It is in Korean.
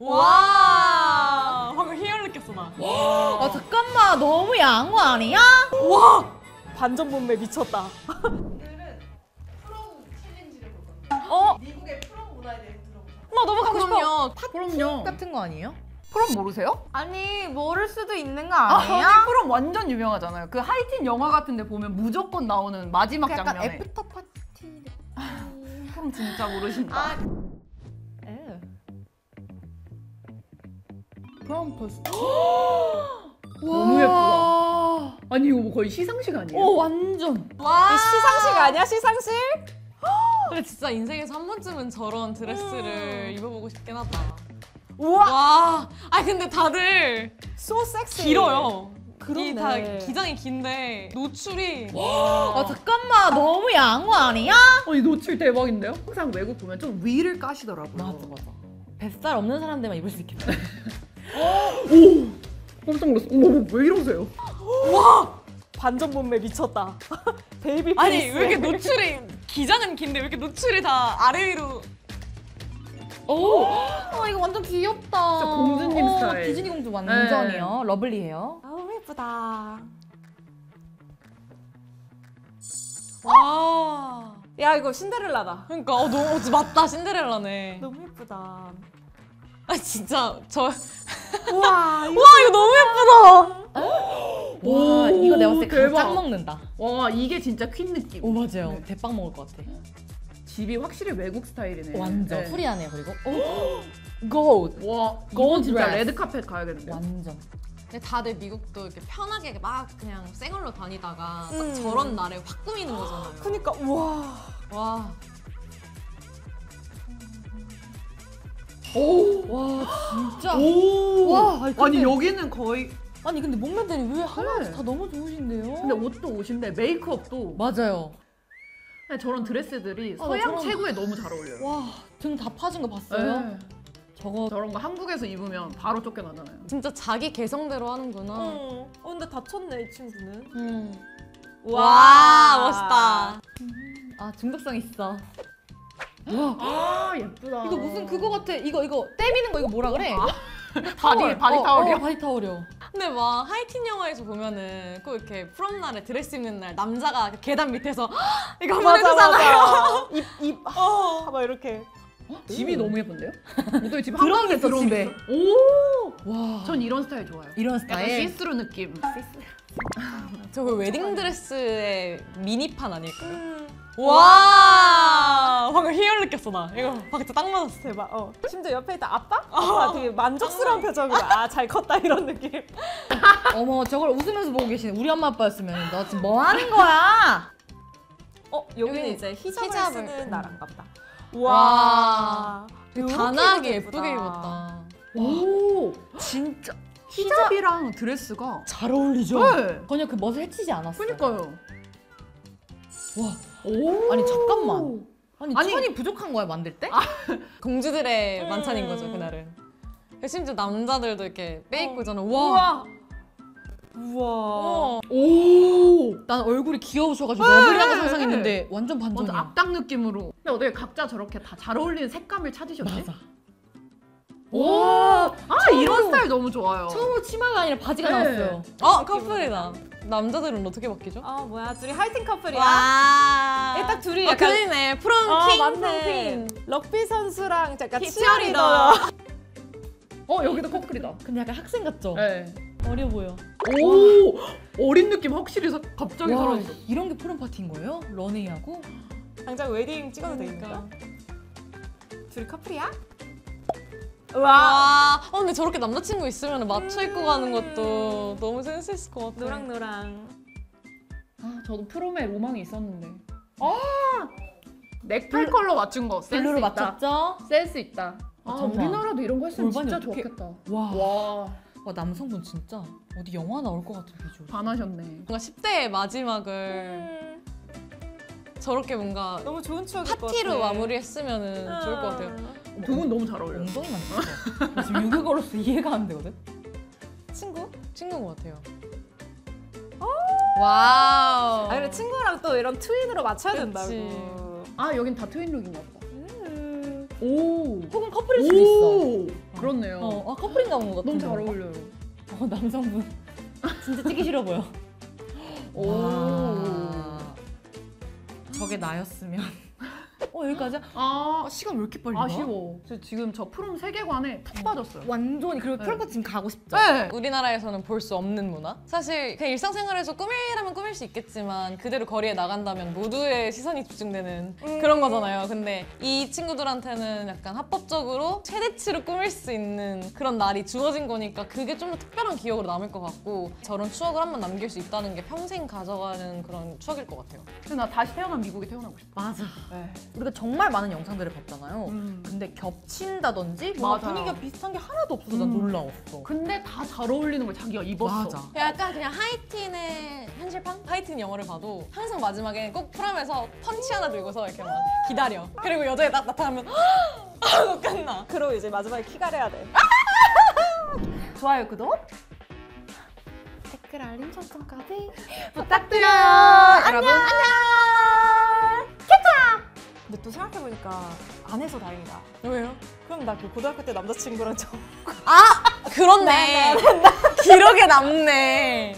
와 방금 희열 느꼈어 나. 아 잠깐만 너무 야한 거 아니야? 와 반전 몸매 미쳤다. 오늘은 prom 챌린지를 볼 겁니다. 어? 미국의 prom 문화에 대해서 들어보자. 나 너무 가고 싶어. 그럼요. 같은 거 아니에요? prom 모르세요? 아니 모를 수도 있는 거 아, 아니야? 아니, prom 완전 유명하잖아요. 그 하이틴 영화 같은 데 보면 무조건 나오는 마지막 약간 장면에. after party 프롬 진짜 모르신다. 아. 프롬 버스. 너무 예쁘다. 아니 이거 뭐 거의 시상식 아니에요? 오 완전 이 시상식 아니야 시상식? 근데 진짜 인생에서 한 번쯤은 저런 드레스를 입어보고 싶긴 하다. 우와 와, 아 근데 다들 so 섹시 길어요. 그러네. 이다 기장이 긴데 노출이 아 잠깐만 너무 거 아니야? 어, 이 노출 대박인데요? 항상 외국 보면 좀 위를 까시더라고요. 맞아 맞아 뱃살 없는 사람들만 입을 수 있겠다 깜짝 놀랐어. 어머, 왜 이러세요? 반전 몸매 미쳤다. baby 아니 왜 이렇게 노출이 기장은 긴데 왜 이렇게 노출이 다 아래 위로 오, 아 이거 완전 귀엽다. 진짜 공주님 어, 스타일. 디즈니 공주 완전이요. 네. lovely해요. 아, 너무 예쁘다. 와. 야 이거 신데렐라다. 그러니까 어, 너무 어, 맞다 신데렐라네. 너무 예쁘다. 아 진짜 저 와 우와 이거 이거 너무 예쁘다. 와 이거 내가 봤을 때 대박. 가장 먹는다. 와, 이게 진짜 퀸 느낌. 오 맞아요. 네. 대빵 먹을 것 같아. 집이 확실히 외국 스타일이네. 완전 네. free하네 그리고. 오, 골드. 와, 이건 진짜 드레스. 레드 카펫 가야겠는데. 완전. 근데 다들 미국도 이렇게 편하게 막 그냥 생얼로 다니다가 딱 음. 저런 날에 확 꾸미는 거잖아요. 그니까 우와. 와. 오! 와 진짜. 오! 와, 아니, 아니, 근데- 여기는 거의 아니 근데 목매들이 왜 하나씩 네. 다 너무 좋으신데요? 근데 옷도 옷인데 메이크업도 맞아요. 그냥 저런 드레스들이 아, 서양 저런- 체구에 너무 잘 어울려요. 와 등 다 파진 거 봤어요? 네. 저거 저런 거 한국에서 입으면 바로 쫓겨나잖아요. 진짜 자기 개성대로 하는구나. 어. 어 근데 다쳤네 이 친구는. 음. 와, 와 멋있다. 아 중독성 있어. 아 예쁘다. 이거 무슨 그거 같아. 이거 이거 때미는 거 이거 뭐라 그래? 바디 바디 어. 어, 바디 타올이요. 근데 막 하이틴 영화에서 보면은 꼭 이렇게 prom 날에 드레스 입는 날 남자가 그 계단 밑에서 이거 한번 맞이 해주잖아요. 입입 아, 막 이렇게. 집이 너무 예쁜데요? 저희 집 드럼 한가운데 있어, 드럼 집에. 있어. 오! 와. 전 이런 스타일 좋아요. 이런 약간 스타일. 시스루 느낌. 저거 그 웨딩 드레스의 미니판 아닐까요? 음. 와 방금 희열 느꼈어 나. 이거 박자 딱 맞았어. 대박. 어. 심지어 옆에 있다 아빠? 아빠 되게 만족스러운 표정으로 아 잘 컸다 이런 느낌. 어머 저걸 웃으면서 보고 계시네. 우리 엄마 아빠였으면 너 지금 뭐 하는 거야? 어 여기는 여기 이제 히잡을, 히잡을. 쓰는 나라인가 보다. 와. 단아하게 예쁘다. 예쁘게 입었다. 오! 진짜 히잡이랑 드레스가 잘 어울리죠. 네. 전혀 그 멋을 해치지 않았어. 그니까요. 와. 오! 아니, 잠깐만. 아니, 아니. 천이 부족한 거야 만들 때? 공주들의 음. 만찬인 거죠 그날은. 심지어 남자들도 이렇게 빼입고 있잖아. 와. 우와. 우와. 어. 오! 난 얼굴이 귀여우셔가지고 lovely한 거 상상했는데 완전 완전 반전이야. 악당 느낌으로. 근데 어떻게 각자 저렇게 다 잘 어울리는 색감을 찾으셨지? 맞아. 오! 아 이런 처음으로- 스타일 너무 좋아요. 처음으로 치마가 아니라 바지가 네. 나왔어요. 어 커플이다. 남자들은 어떻게 바뀌죠? 아 뭐야 둘이 하이틴 커플이야. 와. 일단 둘이 아, 약간 그러네. prom 어, king. 맞네. queen. 럭비 선수랑 약간 키- 치어리더. 어 여기도 커플이다. 근데 약간 학생 같죠? 네. 어려 보여. 오! 어린 느낌 확실히 사- 갑자기 와, 사라졌어. 이런 게 prom 파티인 거예요? 런웨이하고? 당장 웨딩 찍어도 그러니까. 되니까. 둘이 커플이야? 와. 와. 어, 근데 저렇게 남자친구 있으면 맞춰 입고 가는 것도 너무 센스 있을 것 같아. 노랑노랑. 아 저도 prom에 로망이 있었는데. 아! 넥타이 컬러 맞춘 거 센스 블루로 있다. 맞췄죠? 센스 있다. 아, 잠깐만. 우리나라도 이런 거 했으면 골반이 진짜 어떻게- 좋았겠다. 와. 와, 와 남성분 진짜 어디 영화 나올 것 같은 비주얼. 반하셨네. 뭔가 10대의 마지막을 음, 저렇게 뭔가 너무 좋은 추억일 것 파티로. 마무리했으면 좋을 것 같아요. 두 분 너무 잘 어울려요. 엉덩이만 있어. 나 지금 유교걸로서 이해가 안 되거든. 친구? 친구인 것 같아요. 와우. 아 그래 친구랑 또 이런 twin으로 맞춰야 그치. 된다고. 아 여긴 다 twin look인가 보다. 음. 오. 혹은 커플일 수도 있어. 오. 그렇네요. 어, 아 커플인 것 같은 너무 잘 어울려요. 어, 남성분. 진짜 찍기 싫어 보여. 오. 와. 저게 나였으면. 어 여기까지야? 아, 아, 시간 왜 이렇게 빨리 가? 아쉬워. 저 지금 저 프롬 세계관에 푹 빠졌어요. 완전히 그리고 네. 프랑크 지금 가고 싶죠? 네. 우리나라에서는 볼 수 없는 문화? 사실 그냥 일상생활에서 꾸밀라면 꾸밀 수 있겠지만 그대로 거리에 나간다면 모두의 시선이 집중되는 그런 거잖아요. 근데 이 친구들한테는 약간 합법적으로 최대치로 꾸밀 수 있는 그런 날이 주어진 거니까 그게 좀 더 특별한 기억으로 남을 것 같고 저런 추억을 한번 남길 수 있다는 게 평생 가져가는 그런 추억일 것 같아요. 그래서 나 다시 태어난 미국에 태어나고 싶어. 맞아. 네. 우리가 정말 많은 영상들을 봤잖아요. 음. 근데 겹친다든지 뭔가 맞아요. 분위기가 비슷한 게 하나도 없어서 난 음. 놀라웠어. 근데 다 잘 어울리는 걸 자기가 입었어. 맞아. 약간 그냥 하이틴의 현실판? 하이틴 영화를 봐도 항상 마지막에 꼭 프롬에서 펀치 하나 들고서 이렇게 막 기다려. 그리고 여자애 딱 나타나면 하고 끝나. 그리고 이제 마지막에 키가래야 돼. 좋아요, 구독. 댓글 알림 설정까지 부탁드려요. 여러분. 근데 또 생각해보니까 안 해서 다행이다. 왜요? 그럼 나 그 고등학교 때 남자친구랑 저 그렇네. 기록에 남네.